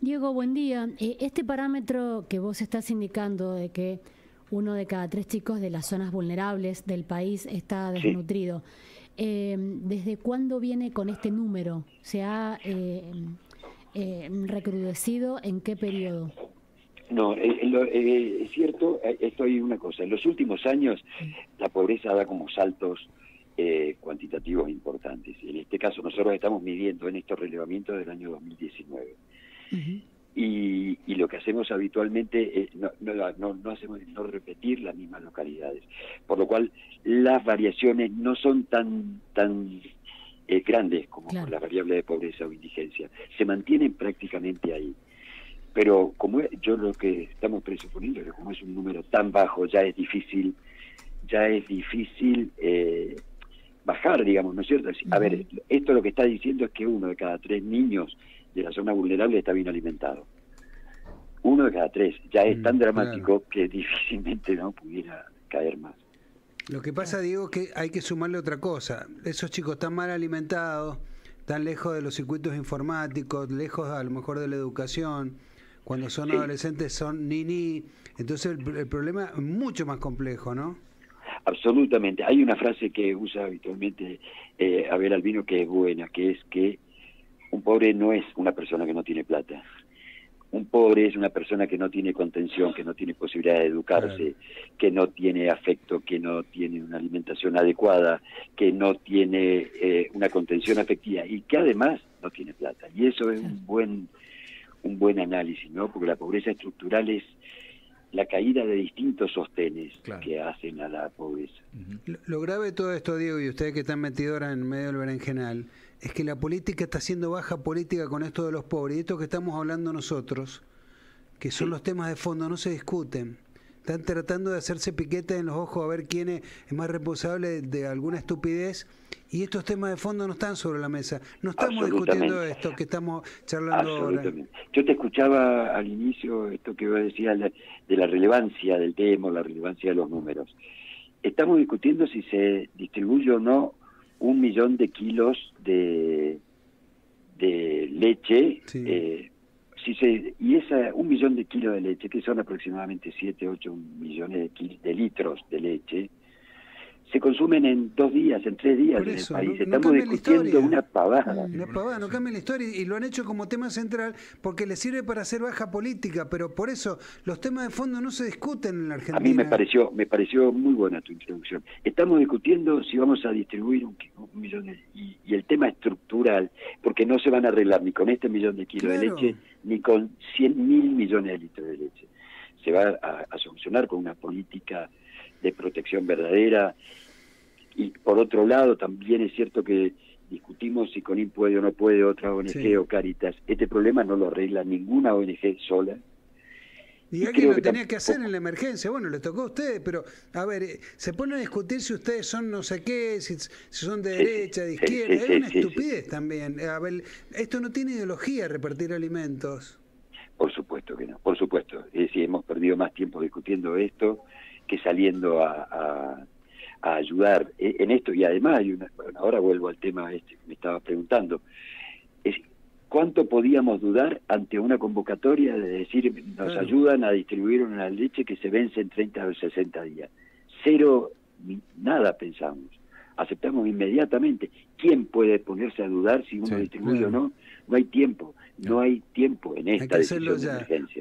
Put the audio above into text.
Diego, buen día. Eh, este parámetro que vos estás indicando de que uno de cada tres chicos de las zonas vulnerables del país está desnutrido, eh, ¿desde cuándo viene con este número? ¿Se ha eh, recrudecido? ¿En qué periodo? No, es cierto, esto hay una cosa. En los últimos años la pobreza da como saltos cuantitativos importantes. En este caso nosotros estamos midiendo en estos relevamientos del año 2019 y, lo que hacemos habitualmente es no, no, no, hacemos no repetir las mismas localidades, por lo cual las variaciones no son tan tan eh, grandes como la variable de pobreza o indigencia, se mantienen prácticamente ahí. Pero como yo lo que estamos presuponiendo es que como es un número tan bajo, ya es difícil, ya es difícil eh, bajar, digamos, ¿no es cierto? A ver, esto lo que está diciendo es que uno de cada tres niños de la zona vulnerable está bien alimentado. Uno de cada tres. Ya es mm, tan dramático que difícilmente no pudiera caer más. Lo que pasa, Diego, es que hay que sumarle otra cosa. Esos chicos están mal alimentados, están lejos de los circuitos informáticos, lejos a lo mejor de la educación. Cuando son adolescentes son ni ni. Entonces el, problema es mucho más complejo, ¿no? Absolutamente. Hay una frase que usa habitualmente eh, Abel Albino que es buena, que es que un pobre no es una persona que no tiene plata. Un pobre es una persona que no tiene contención, que no tiene posibilidad de educarse, que no tiene afecto, que no tiene una alimentación adecuada, que no tiene eh, una contención afectiva y que además no tiene plata. Y eso es un buen un buen análisis, ¿no? Porque la pobreza estructural es la caída de distintos sostenes que hacen a la pobreza. lo, grave de todo esto, Diego, y ustedes que están metidos ahora en medio del berenjenal, es que la política está haciendo baja política con esto de los pobres. Y esto que estamos hablando nosotros, que son los temas de fondo, no se discuten. Están tratando de hacerse piquete en los ojos a ver quién es, más responsable de, alguna estupidez. Y estos temas de fondo no están sobre la mesa. No estamos discutiendo esto que estamos charlando ahora. Yo te escuchaba al inicio esto que vos decías de la relevancia del tema, la relevancia de los números. Estamos discutiendo si se distribuye o no un millón de kilos de, de leche. Eh, si se, y esa un millón de kilos de leche, que son aproximadamente 7, 8 millones de, de litros de leche, se consumen en dos días, en tres días en el país. Estamos discutiendo una pavada. Una pavada, no cambia la historia y lo han hecho como tema central porque les sirve para hacer baja política, pero por eso los temas de fondo no se discuten en la Argentina. A mí me pareció, me pareció muy buena tu introducción. Estamos discutiendo si vamos a distribuir un, millón de, y, el tema estructural, porque no se van a arreglar ni con este millón de kilos de leche, ni con 100 mil millones de litros de leche. Se va a solucionar con una política de protección verdadera. Y por otro lado, también es cierto que discutimos si con puede o no puede otra ONG o Caritas. Este problema no lo arregla ninguna ONG sola. Y, alguien lo tenía que hacer en la emergencia. Bueno, le tocó a ustedes, pero a ver, eh, se pone a discutir si ustedes son no sé qué, si, son de derecha, de izquierda. es una estupidez también. A ver, esto no tiene ideología repartir alimentos. Por supuesto que no, por supuesto. Es decir, hemos perdido más tiempo discutiendo esto que saliendo a, ayudar e, en esto. Y además, hay una, ahora vuelvo al tema este que me estaba preguntando, es cuánto podíamos dudar ante una convocatoria de decir nos ayudan a distribuir una leche que se vence en 30 o 60 días. Cero, nada pensamos. Aceptamos inmediatamente. ¿Quién puede ponerse a dudar si uno distribuye o no? No hay tiempo, no hay tiempo en esta decisión de emergencia.